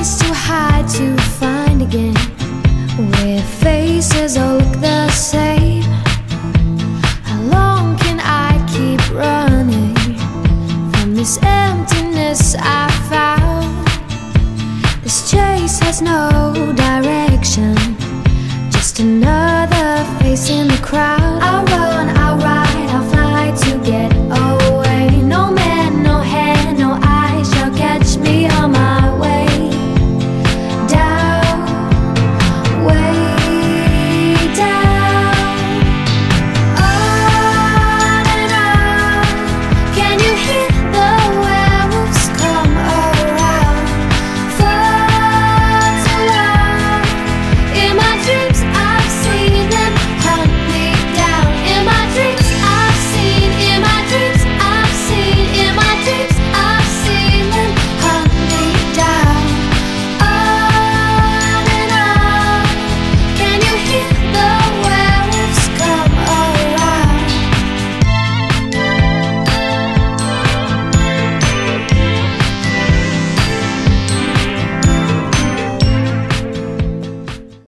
it's too high to find again. With faces all look the same. How long can I keep running From this emptiness I found? This chase has no